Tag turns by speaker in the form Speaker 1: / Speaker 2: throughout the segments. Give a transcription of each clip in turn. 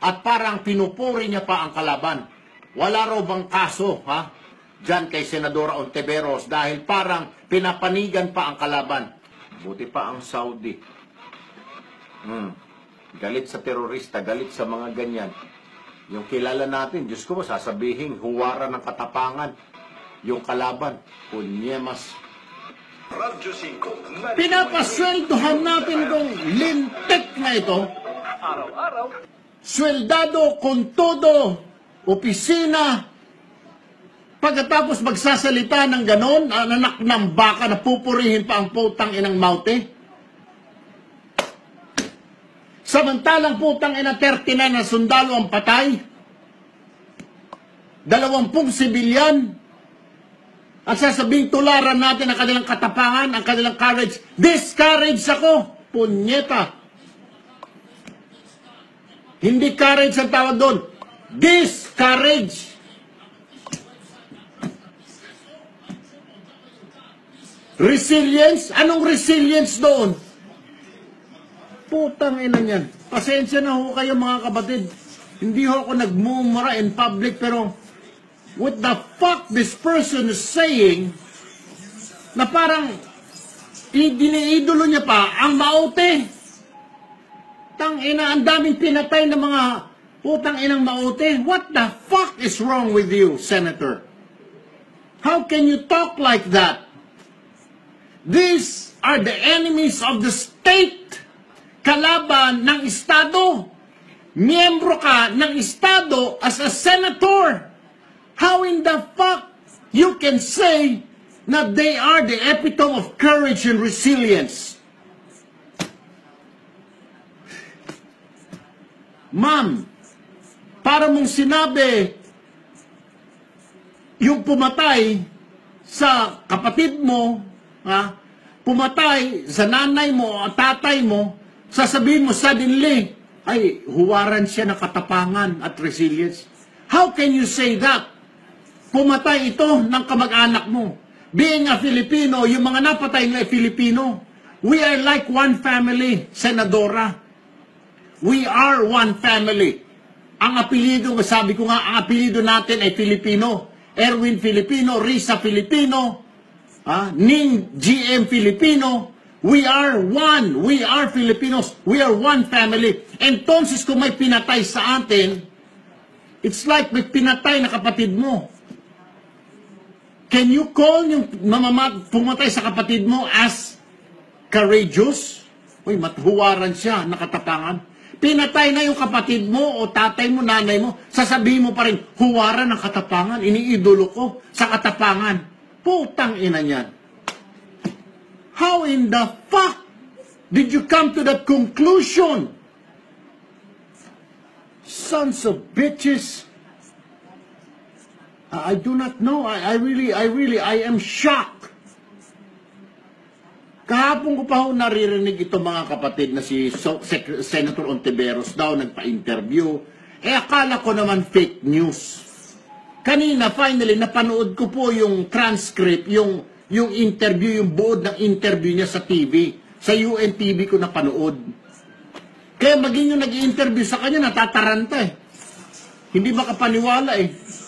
Speaker 1: at parang pinupuri niya pa ang kalaban. Wala raw bang kaso, ha? Diyan kay Senadora Ontiveros dahil parang pinapanigan pa ang kalaban. Buti pa ang Saudi. Hmm. Galit sa terorista, galit sa mga ganyan. Yung kilala natin, Diyos ko, sasabihin, huwara ng katapangan. Yung kalaban,
Speaker 2: 5.
Speaker 1: Pinapasweldohan natin tong lintik na ito.
Speaker 2: Araw-araw.
Speaker 1: Sweldado con todo, opisina. Pagkatapos magsasalita ng ganon, anak ng baka na pupurihin pa ang putang inang maute. Samantalang putang ina 39 na sundalo ang patay. Dalawampung sibilyan. Ang sasabing tularan natin ang kanilang katapangan, ang kanilang courage. Discourage ako! Punyeta! Hindi courage ang tawag doon. Discourage! Resilience? Anong resilience doon? Putang ina niyan. Pasensya na ho kayo mga kapatid. Hindi ho ako nagmumura in public pero what the fuck this person is saying na parang idiniidolo niya pa ang maute. Tang ina, ang daming pinatay ng mga putang inang maute. What the fuck is wrong with you, Senator? How can you talk like that? These are the enemies of the state. Kalaban ng Estado. Miyembro ka ng Estado as a senator. How in the fuck you can say na they are the epitome of courage and resilience? Ma'am, para mong sinabi yung pumatay sa kapatid mo, ha, pumatay sa nanay mo at tatay mo, sasabihin mo suddenly, ay, huwaran siya ng katapangan at resilience. How can you say that? Pumatay ito ng kamag-anak mo. Being a Filipino, yung mga napatay na Filipino. We are like one family, Senadora. We are one family. Ang apelido, sabi ko nga, ang apelido natin ay Filipino. Erwin Filipino, Risa Filipino, ah, Ning GM Filipino. We are one. We are Filipinos. We are one family. Entonces, kung may pinatay sa atin, it's like may pinatay na kapatid mo. Can you call yung mamama, pumatay sa kapatid mo as courageous? Uy, mathuwaran siya, nakatapangan. Pinatay na yung kapatid mo o tatay mo, nanay mo, sasabihin mo pa rin, huwaran ng katapangan, iniidolo ko sa katapangan. Putang ina niyan. How in the fuck did you come to that conclusion? Sons of bitches. I do not know. I, I really, I really, I am shocked. Kahapon ko pa ho naririnig ito mga kapatid na si so, Sec- Senator Ontiveros daw nagpa-interview. Eh akala ko naman fake news. Kanina finally napanood ko po yung transcript, yung yung interview, yung buod ng interview niya sa TV. Sa UNTV ko napanood. Kaya maging yung nag-interview sa kanya natataranta eh. Hindi makapaniwala eh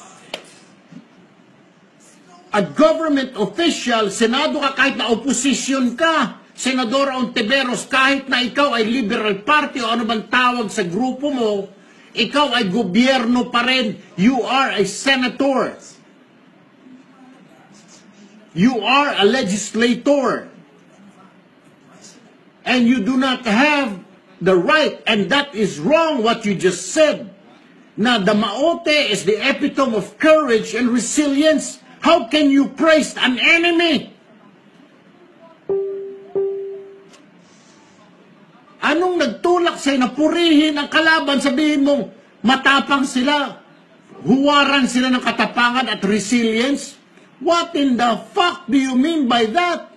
Speaker 1: a government official, senado ka kahit na opposition ka, Senadora Ontiveros, kahit na ikaw ay Liberal Party o ano bang tawag sa grupo mo, ikaw ay gobyerno pa rin. You are a senator. You are a legislator. And you do not have the right, and that is wrong what you just said, na the maote is the epitome of courage and resilience. How can you praise an enemy? Anong nagtulak sa'yo na purihin ang kalaban? Sabihin mong matapang sila, huwaran sila ng katapangan at resilience? What in the fuck do you mean by that?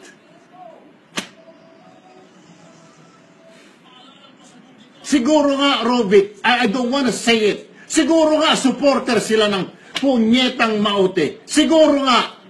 Speaker 1: Siguro nga, Rovic, I, I don't wanna say it. Siguro nga, supporter sila ng punyetang maute. Siguro nga,